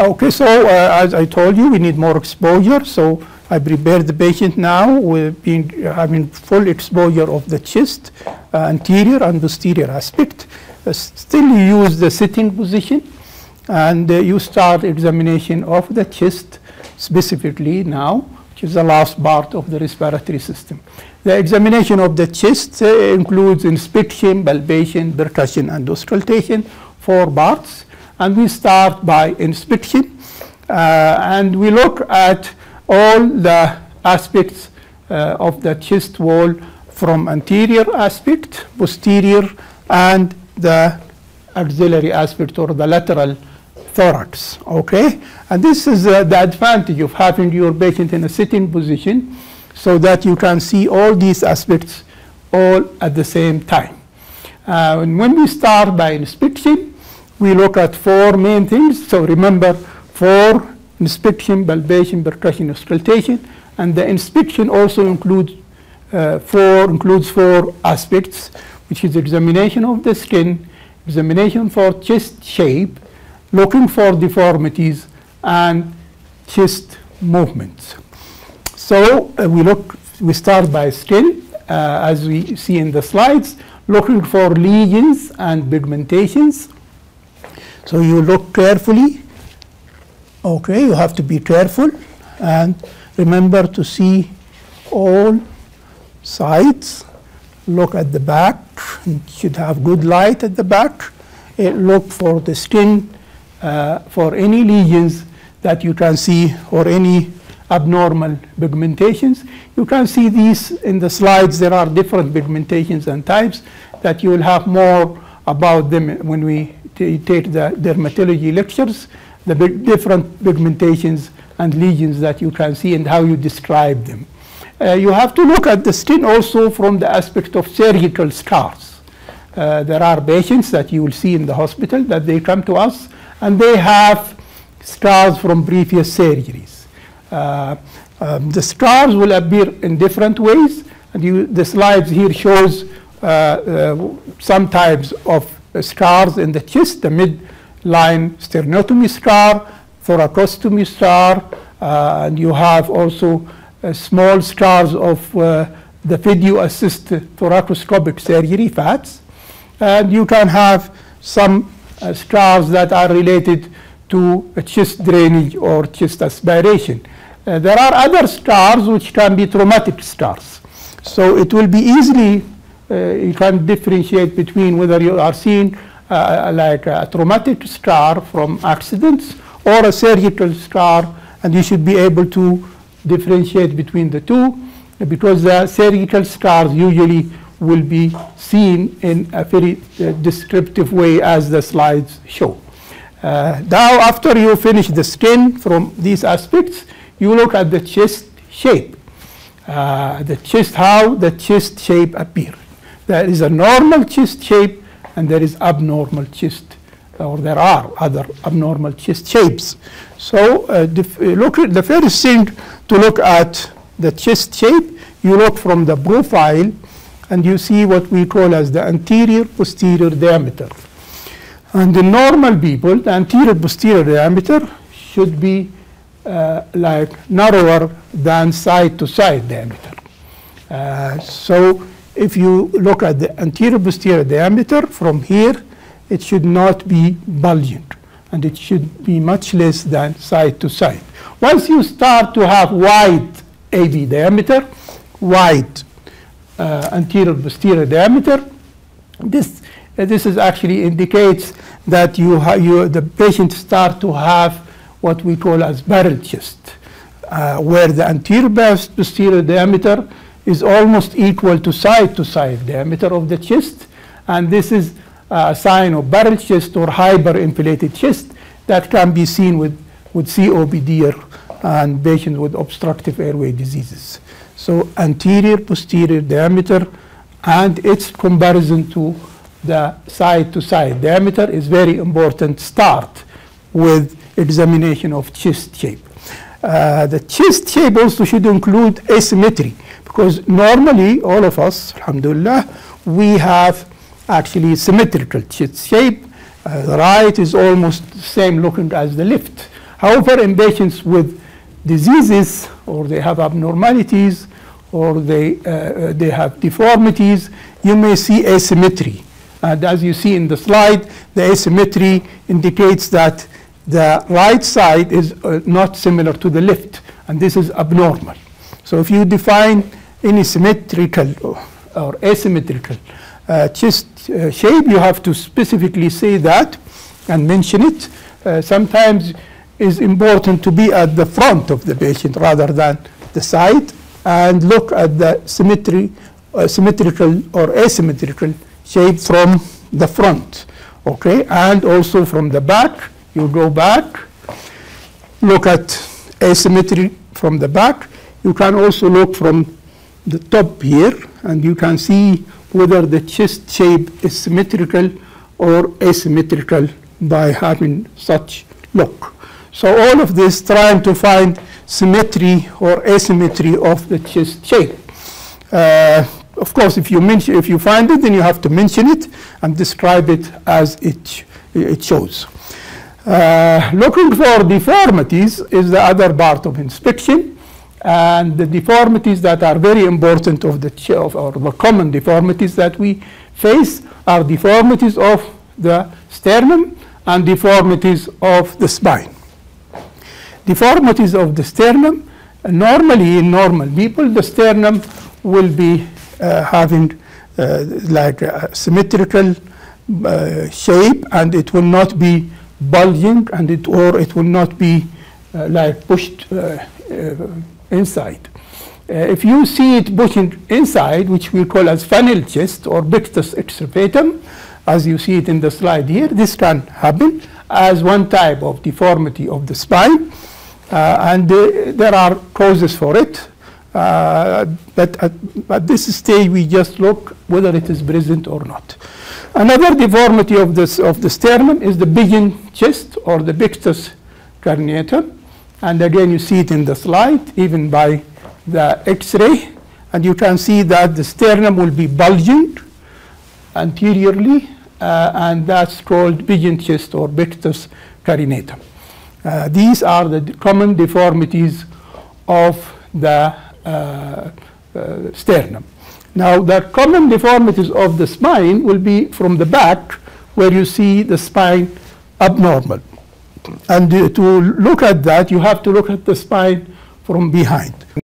Okay, so uh, as I told you, we need more exposure. So I prepare the patient now with being having full exposure of the chest, uh, anterior and posterior aspect. Uh, still you use the sitting position and uh, you start examination of the chest specifically now, which is the last part of the respiratory system. The examination of the chest uh, includes inspection, palpation, percussion, and auscultation, four parts. And we start by inspection, uh, and we look at all the aspects uh, of the chest wall from anterior aspect, posterior, and the axillary aspect or the lateral thorax, okay? And this is uh, the advantage of having your patient in a sitting position so that you can see all these aspects all at the same time. Uh, and when we start by inspection, we look at four main things. So remember, four inspection, palpation, percussion, auscultation, and the inspection also includes uh, four includes four aspects, which is examination of the skin, examination for chest shape, looking for deformities, and chest movements. So uh, we look, we start by skin, uh, as we see in the slides, looking for lesions and pigmentations. So you look carefully. Okay, you have to be careful and remember to see all sides. Look at the back. You should have good light at the back. Uh, look for the skin uh, for any lesions that you can see or any abnormal pigmentations. You can see these in the slides. There are different pigmentations and types that you will have more about them when we take the dermatology lectures, the different pigmentations and lesions that you can see and how you describe them. Uh, you have to look at the skin also from the aspect of surgical scars. Uh, there are patients that you will see in the hospital that they come to us and they have scars from previous surgeries. Uh, um, the scars will appear in different ways and you, the slides here shows uh, uh, some types of scars in the chest, the midline sternotomy scar, thoracostomy scar, uh, and you have also uh, small scars of uh, the video-assisted thoracoscopic surgery, VATS. And you can have some uh, scars that are related to chest drainage or chest aspiration. Uh, there are other scars which can be traumatic scars. So it will be easily uh, you can differentiate between whether you are seeing uh, like a traumatic scar from accidents or a surgical scar, and you should be able to differentiate between the two because the surgical scars usually will be seen in a very uh, descriptive way as the slides show. Uh, now, after you finish the skin from these aspects, you look at the chest shape. Uh, the chest, how the chest shape appears. There is a normal chest shape and there is abnormal chest, or there are other abnormal chest shapes. So uh, look at the first thing to look at the chest shape, you look from the profile and you see what we call as the anterior posterior diameter. And the normal people, the anterior posterior diameter should be uh, like narrower than side to side diameter. Uh, so if you look at the anterior posterior diameter from here, it should not be bulgent and it should be much less than side to side. Once you start to have wide AP diameter, wide uh, anterior posterior diameter, this, uh, this is actually indicates that you, you the patient start to have what we call as barrel chest, uh, where the anterior posterior diameter is almost equal to side to side diameter of the chest. And this is a sign of barrel chest or hyperinflated chest that can be seen with, with COPD and patients with obstructive airway diseases. So anterior posterior diameter and its comparison to the side to side diameter is very important start with examination of chest shape. Uh, the chest shape also should include asymmetry. Because normally, all of us, alhamdulillah, we have actually symmetrical shape. Uh, the right is almost the same looking as the left. However, in patients with diseases or they have abnormalities or they, uh, they have deformities, you may see asymmetry. And as you see in the slide, the asymmetry indicates that the right side is uh, not similar to the left, and this is abnormal. So if you define any symmetrical or, or asymmetrical uh, chest uh, shape, you have to specifically say that and mention it. Uh, sometimes it's important to be at the front of the patient rather than the side and look at the symmetry, uh, symmetrical or asymmetrical shape from the front, okay? And also from the back, you go back, look at asymmetry from the back. You can also look from the top here, and you can see whether the chest shape is symmetrical or asymmetrical by having such look. So all of this trying to find symmetry or asymmetry of the chest shape. Uh, of course, if you mention, if you find it, then you have to mention it and describe it as it, it shows. Uh, looking for deformities is the other part of inspection and the deformities that are very important of the of, or the common deformities that we face are deformities of the sternum and deformities of the spine. Deformities of the sternum, normally in normal people, the sternum will be uh, having uh, like a symmetrical uh, shape and it will not be bulging and it or it will not be uh, like pushed uh, uh, inside. Uh, if you see it pushing inside, which we call as funnel chest or pectus excavatum, as you see it in the slide here, this can happen as one type of deformity of the spine. Uh, and uh, there are causes for it. Uh, but at, at, this stage, we just look whether it is present or not. Another deformity of, this, of the sternum is the pigeon chest or the pectus carinatum. And again, you see it in the slide, even by the X-ray. And you can see that the sternum will be bulging anteriorly, uh, and that's called pigeon chest or pectus carinatum. Uh, these are the common deformities of the uh, uh, sternum. Now, the common deformities of the spine will be from the back, where you see the spine abnormal. And to look at that, you have to look at the spine from behind.